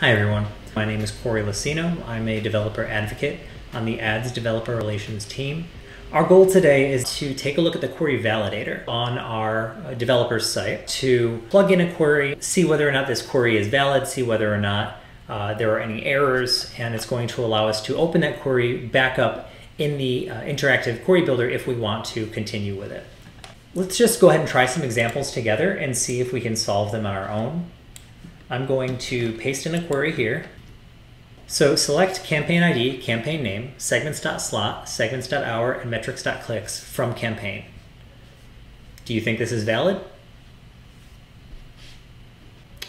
Hi everyone, my name is Corey Lucino. I'm a developer advocate on the Ads Developer Relations team. Our goal today is to take a look at the query validator on our uh, developer's site to plug in a query, see whether or not this query is valid, see whether or not uh, there are any errors, and it's going to allow us to open that query back up in the uh, interactive query builder if we want to continue with it. Let's just go ahead and try some examples together and see if we can solve them on our own. I'm going to paste in a query here. So select campaign ID, campaign name, segments.slot, segments.hour, and metrics.clicks from campaign. Do you think this is valid?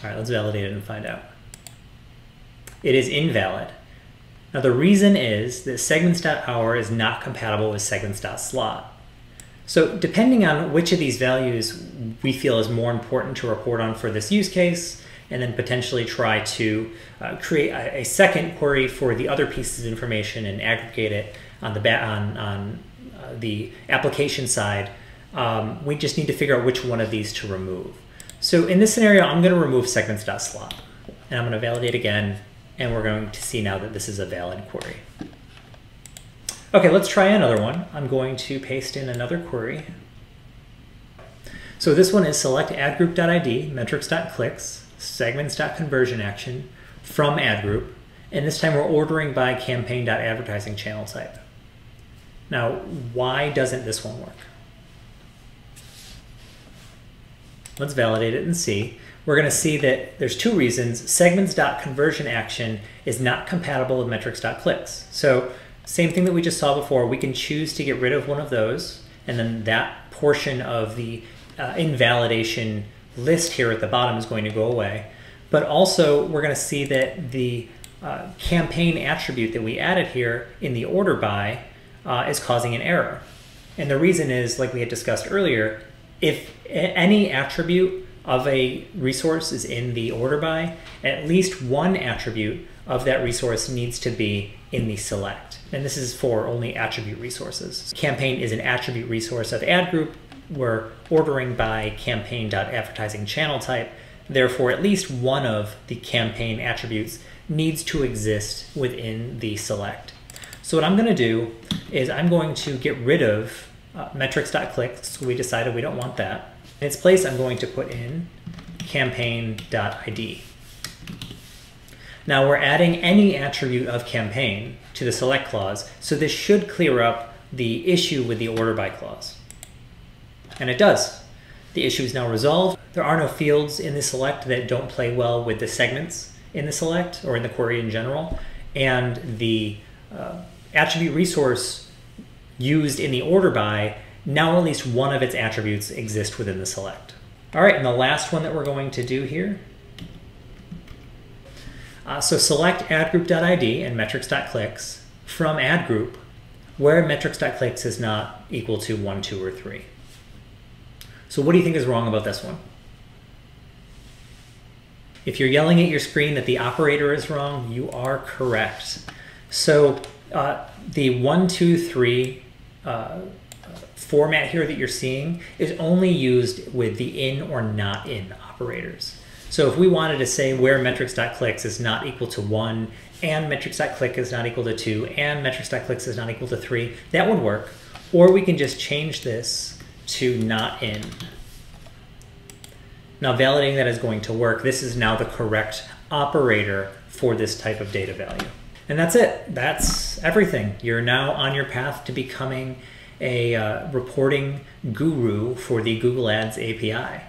All right, let's validate it and find out. It is invalid. Now the reason is that segments.hour is not compatible with segments.slot. So depending on which of these values we feel is more important to report on for this use case, and then potentially try to uh, create a, a, second query for the other pieces of information and aggregate it on the ba- on, on uh, the application side. Um, we just need to figure out which one of these to remove. So in this scenario, I'm going to remove segments.slot, and I'm going to validate again, and we're going to see now that this is a valid query. Okay, let's try another one. I'm going to paste in another query. So this one is select ad_group.id, metrics.clicks, segments.conversion action from ad group, and this time we're ordering by campaign.advertising channel type. Now, why doesn't this one work? Let's validate it and see. We're going to see that there's two reasons. Segments.conversion action is not compatible with metrics.clicks. So same thing that we just saw before, we can choose to get rid of one of those, and then that portion of the uh, invalidation list here at the bottom is going to go away. But also we're going to see that the uh, campaign attribute that we added here in the order by uh, is causing an error. And the reason is, like we had discussed earlier, if any attribute of a resource is in the order by, at least one attribute of that resource needs to be in the select. And this is for only attribute resources. Campaign is an attribute resource of ad group, we're ordering by campaign.advertising channel type. Therefore, at least one of the campaign attributes needs to exist within the select. So what I'm going to do is I'm going to get rid of uh, metrics.click. So we decided we don't want that. In its place, I'm going to put in campaign.id. Now we're adding any attribute of campaign to the select clause, so this should clear up the issue with the order by clause. And it does. The issue is now resolved. There are no fields in the select that don't play well with the segments in the select or in the query in general. And the uh, attribute resource used in the order by, now at least one of its attributes exists within the select. All right, and the last one that we're going to do here. Uh, so select ad_group.id and metrics.clicks from ad_group where metrics.clicks is not equal to 1, 2, or 3. So what do you think is wrong about this one? If you're yelling at your screen that the operator is wrong, you are correct. So uh, the one, two, three uh, format here that you're seeing is only used with the in or not in operators. So if we wanted to say where metrics.clicks is not equal to one and metrics.click is not equal to two and metrics.clicks is not equal to three, that would work. Or we can just change this to not in. Now validating that is going to work, this is now the correct operator for this type of data value. And that's it. That's everything. You're now on your path to becoming a uh, reporting guru for the Google Ads API.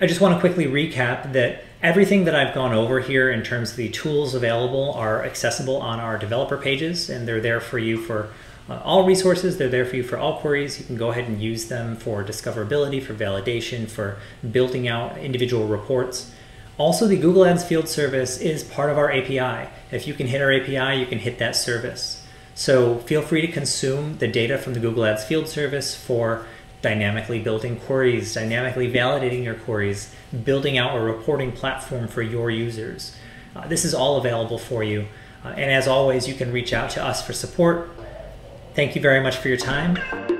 I just want to quickly recap that everything that I've gone over here in terms of the tools available are accessible on our developer pages and they're there for you for uh, all resources, they're there for you for all queries. You can go ahead and use them for discoverability, for validation, for building out individual reports. Also, the Google Ads Field Service is part of our API. If you can hit our API, you can hit that service. So feel free to consume the data from the Google Ads Field Service for dynamically building queries, dynamically validating your queries, building out a reporting platform for your users. Uh, this is all available for you. Uh, and as always, you can reach out to us for support Thank you very much for your time.